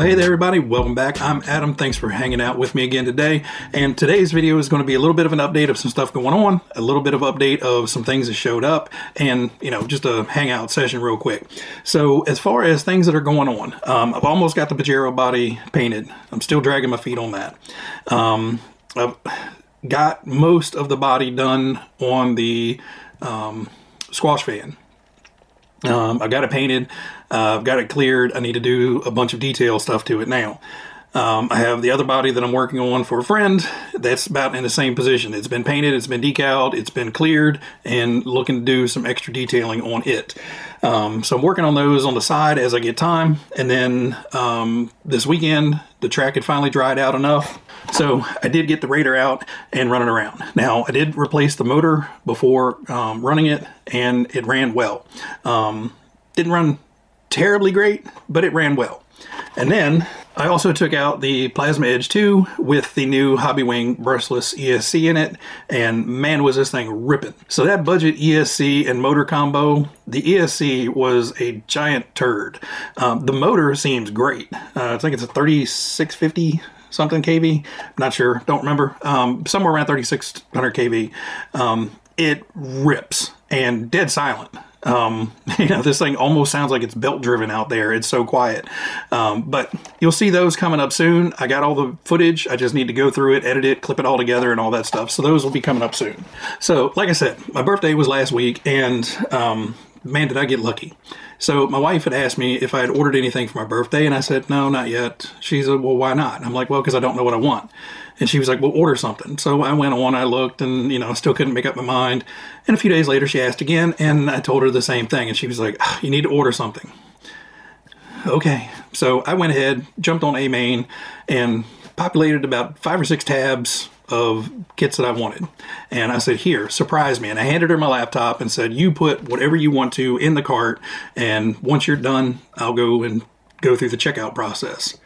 Well, hey there everybody, welcome back. I'm Adam. Thanks for hanging out with me again today. And today's video is going to be a little bit of an update of some stuff going on, a little bit of update of some things that showed up, and, you know, just a hangout session real quick. So as far as things that are going on, um, I've almost got the Pajero body painted. I'm still dragging my feet on that. Um, I've got most of the body done on the um, squash fan. Um, I got it painted. Uh, I've got it cleared. I need to do a bunch of detail stuff to it now. Um, I have the other body that I'm working on for a friend that's about in the same position. It's been painted, it's been decaled, it's been cleared, and looking to do some extra detailing on it. Um, so I'm working on those on the side as I get time. And then um, this weekend, the track had finally dried out enough. So I did get the Raider out and run it around. Now I did replace the motor before um, running it, and it ran well. Um, didn't run terribly great, but it ran well. And then I also took out the Plasma Edge 2 with the new Hobbywing brushless ESC in it, and man was this thing ripping. So that budget ESC and motor combo, the ESC was a giant turd. Um, the motor seems great. Uh, I think it's a 3650 something kV, not sure, don't remember, um, somewhere around 3600 kV. Um, it rips and dead silent. Um, you know, this thing almost sounds like it's belt driven out there. It's so quiet. Um, but you'll see those coming up soon. I got all the footage. I just need to go through it, edit it, clip it all together and all that stuff. So those will be coming up soon. So like I said, my birthday was last week and, um, man, did I get lucky. So my wife had asked me if I had ordered anything for my birthday, and I said, no, not yet. She said, well, why not? And I'm like, well, because I don't know what I want. And she was like, well, order something. So I went on, I looked, and, you know, still couldn't make up my mind. And a few days later, she asked again, and I told her the same thing. And she was like, oh, you need to order something. Okay. So I went ahead, jumped on AMain, and populated about five or six tabs of kits that I wanted. And I said, here, surprise me. And I handed her my laptop and said, you put whatever you want to in the cart. And once you're done, I'll go and go through the checkout process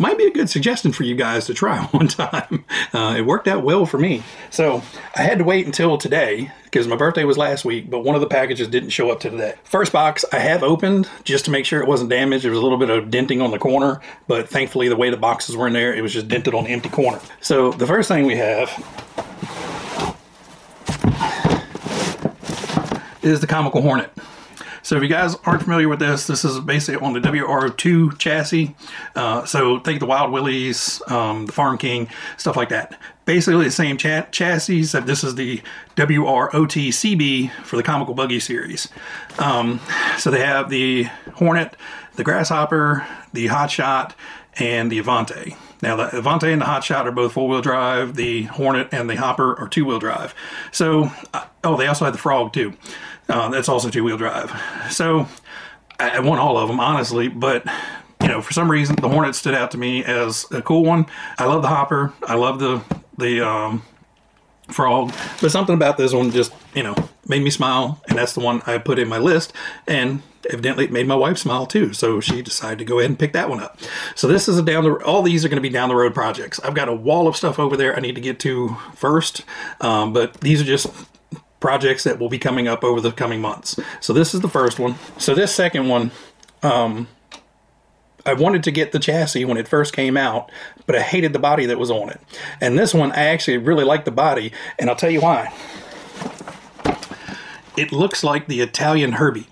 might be a good suggestion for you guys to try one time. Uh, it worked out well for me. So I had to wait until today because my birthday was last week, but one of the packages didn't show up to today. First box I have opened just to make sure it wasn't damaged. There was a little bit of denting on the corner, but thankfully the way the boxes were in there, it was just dented on the empty corner. So the first thing we have is the Comical Hornet. So if you guys aren't familiar with this, this is basically on the WR2 chassis. Uh, so think the Wild Willies, um, the Farm King, stuff like that. Basically the same cha chassis, this is the WR-02CB for the Comical Buggy series. Um, so they have the Hornet, the Grasshopper, the Hotshot, and the Avante. Now the Avante and the Hotshot are both four-wheel drive. The Hornet and the Hopper are two-wheel drive. So, uh, oh, they also had the Frog too. Uh, that's also two-wheel drive. So I, I want all of them, honestly, but you know, for some reason, the Hornet stood out to me as a cool one. I love the Hopper. I love the the um, Frog, but something about this one just you know made me smile, and that's the one I put in my list. And evidently, it made my wife smile too, so she decided to go ahead and pick that one up. So this is a down the all these are going to be down the road projects. I've got a wall of stuff over there I need to get to first, um, but these are just projects that will be coming up over the coming months. So this is the first one. So this second one, um, I wanted to get the chassis when it first came out, but I hated the body that was on it. And this one, I actually really like the body, and I'll tell you why. It looks like the Italian Herbie.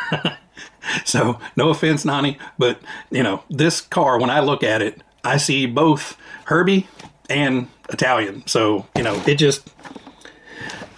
so, no offense, Nani, but, you know, this car, when I look at it, I see both Herbie and Italian. So, you know, it just,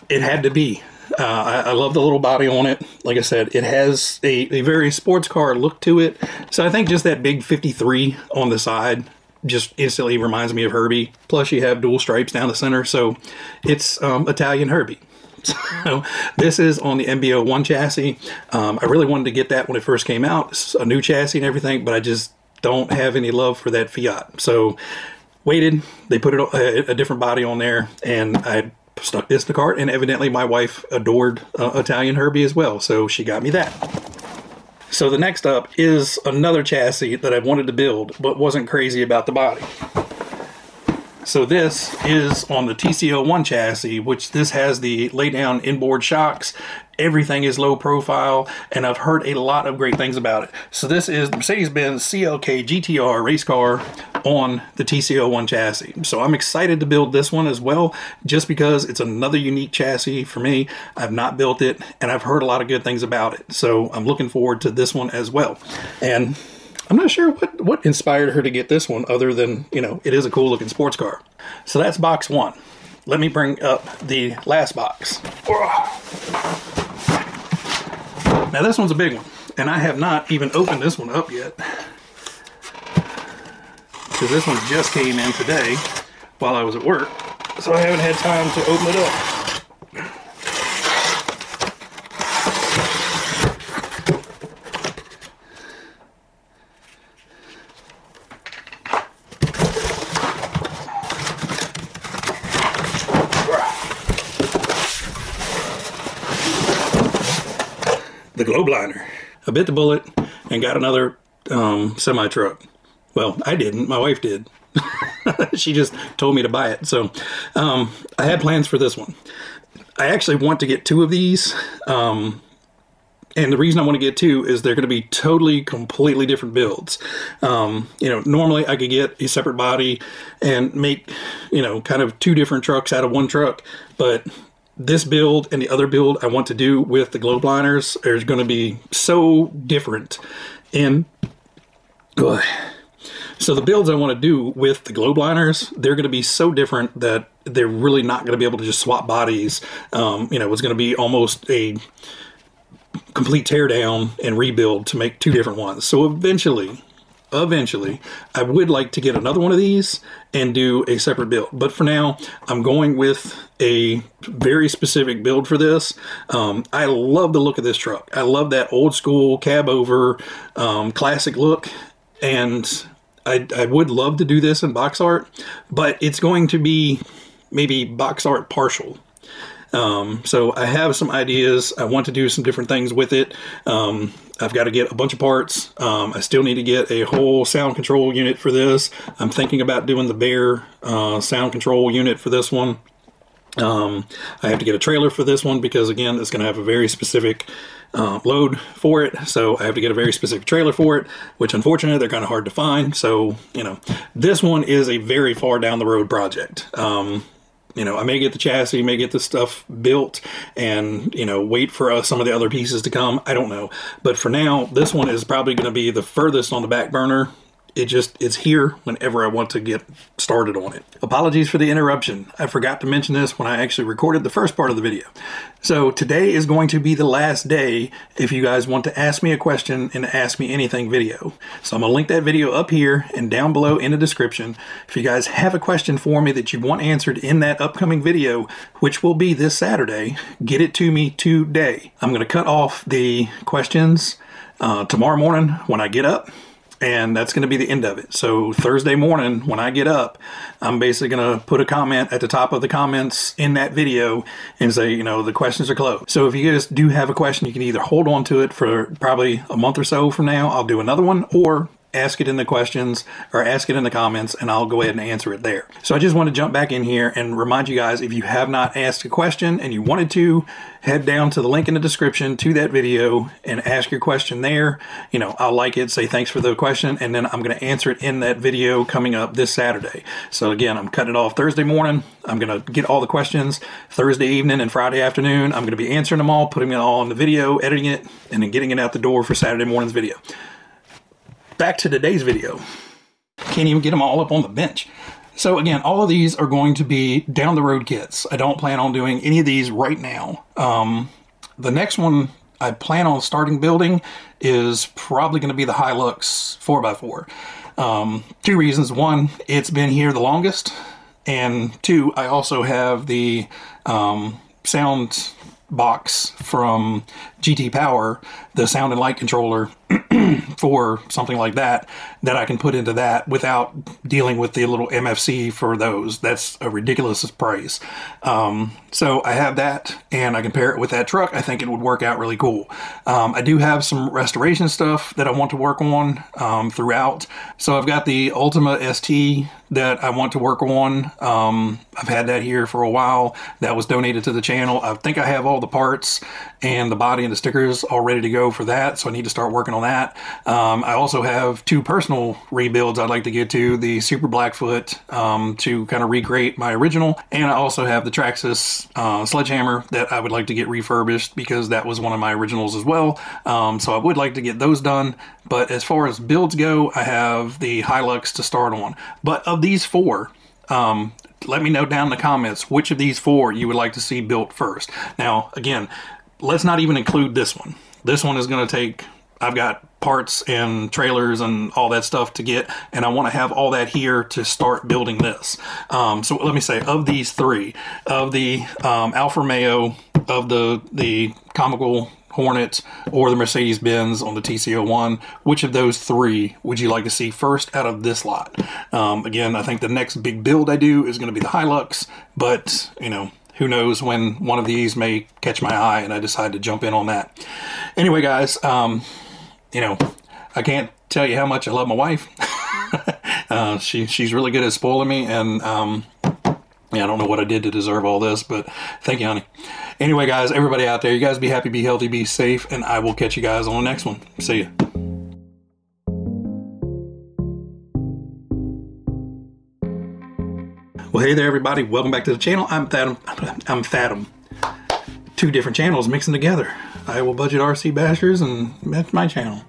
it had to be. Uh, I, I, love the little body on it. Like I said, it has a, a very sports car look to it. So I think just that big 53 on the side just instantly reminds me of Herbie. Plus you have dual stripes down the center. So it's um, Italian Herbie. So this is on the MB-01 one chassis. Um, I really wanted to get that when it first came out, it's a new chassis and everything, but I just don't have any love for that Fiat. So waited, they put it a, a different body on there, and I stuck this in the cart, and evidently my wife adored uh, Italian Herbie as well, so she got me that. So the next up is another chassis that I wanted to build, but wasn't crazy about the body. So this is on the TC01 chassis, which this has the lay down inboard shocks Everything is low profile, and I've heard a lot of great things about it. So this is the Mercedes-Benz CLK GTR race car on the TC01 chassis. So I'm excited to build this one as well, just because it's another unique chassis for me. I've not built it, and I've heard a lot of good things about it. So I'm looking forward to this one as well. And I'm not sure what, what inspired her to get this one other than, you know, it is a cool looking sports car. So that's box one. Let me bring up the last box. Now this one's a big one, and I have not even opened this one up yet. Because this one just came in today while I was at work, so I haven't had time to open it up. Liner. I bit the bullet and got another um, semi truck. Well, I didn't. My wife did. she just told me to buy it. So um, I had plans for this one. I actually want to get two of these. Um, and the reason I want to get two is they're going to be totally, completely different builds. Um, you know, normally I could get a separate body and make, you know, kind of two different trucks out of one truck. But this build and the other build I want to do with the Globe Liners is going to be so different. And ugh. so the builds I want to do with the Globe Liners, they're going to be so different that they're really not going to be able to just swap bodies. Um, you know, it's going to be almost a complete teardown and rebuild to make two different ones. So eventually, eventually I would like to get another one of these and do a separate build. But for now, I'm going with a very specific build for this. Um, I love the look of this truck. I love that old school cab over um, classic look. And I, I would love to do this in box art, but it's going to be maybe box art partial. Um, so I have some ideas. I want to do some different things with it. Um, I've got to get a bunch of parts. Um, I still need to get a whole sound control unit for this. I'm thinking about doing the Bear uh, sound control unit for this one. Um, I have to get a trailer for this one because again, it's going to have a very specific uh, load for it. So I have to get a very specific trailer for it, which unfortunately they're kind of hard to find. So, you know, this one is a very far down the road project. Um, you know, I may get the chassis, may get the stuff built and, you know, wait for uh, some of the other pieces to come. I don't know. But for now, this one is probably going to be the furthest on the back burner it just it's here whenever I want to get started on it. Apologies for the interruption. I forgot to mention this when I actually recorded the first part of the video. So today is going to be the last day if you guys want to ask me a question and ask me anything video. So I'm to link that video up here and down below in the description. If you guys have a question for me that you want answered in that upcoming video, which will be this Saturday, get it to me today. I'm to cut off the questions uh, tomorrow morning when I get up and that's going to be the end of it. So Thursday morning when I get up, I'm basically going to put a comment at the top of the comments in that video and say, you know, the questions are closed. So if you guys do have a question, you can either hold on to it for probably a month or so from now. I'll do another one or ask it in the questions or ask it in the comments and I'll go ahead and answer it there. So I just want to jump back in here and remind you guys if you have not asked a question and you wanted to, head down to the link in the description to that video and ask your question there. You know, I'll like it, say thanks for the question, and then I'm going to answer it in that video coming up this Saturday. So again, I'm cutting it off Thursday morning. I'm going to get all the questions Thursday evening and Friday afternoon. I'm going to be answering them all, putting it all in the video, editing it, and then getting it out the door for Saturday morning's video back to today's video. Can't even get them all up on the bench. So again, all of these are going to be down the road kits. I don't plan on doing any of these right now. Um, the next one I plan on starting building is probably going to be the Hilux 4x4. Um, two reasons. One, it's been here the longest. And two, I also have the um, sound box from GT Power, the sound and light controller for something like that that I can put into that without dealing with the little MFC for those. That's a ridiculous price. Um, so I have that and I can pair it with that truck. I think it would work out really cool. Um, I do have some restoration stuff that I want to work on um, throughout. So I've got the Ultima ST that I want to work on. Um, I've had that here for a while. That was donated to the channel. I think I have all the parts and the body and the stickers all ready to go for that. So I need to start working on that. Um, I also have two personal rebuilds I'd like to get to. The Super Blackfoot um, to kind of recreate my original. And I also have the Traxxas uh, Sledgehammer that I would like to get refurbished because that was one of my originals as well. Um, so I would like to get those done. But as far as builds go, I have the Hilux to start on. But of these four, um, let me know down in the comments which of these four you would like to see built first. Now, again, let's not even include this one. This one is going to take, I've got parts and trailers and all that stuff to get, and I want to have all that here to start building this. Um, so let me say, of these three, of the um, Alfa Romeo, of the, the comical Hornet or the Mercedes Benz on the TC01. Which of those three would you like to see first out of this lot? Um, again, I think the next big build I do is going to be the Hilux, but you know, who knows when one of these may catch my eye and I decide to jump in on that. Anyway, guys, um, you know, I can't tell you how much I love my wife. uh, she she's really good at spoiling me, and um, yeah, I don't know what I did to deserve all this, but thank you, honey. Anyway, guys, everybody out there, you guys be happy, be healthy, be safe, and I will catch you guys on the next one. See ya. Well, hey there, everybody. Welcome back to the channel. I'm Fathom. I'm Fathom. Two different channels mixing together. Iowa Budget RC Bashers, and that's my channel.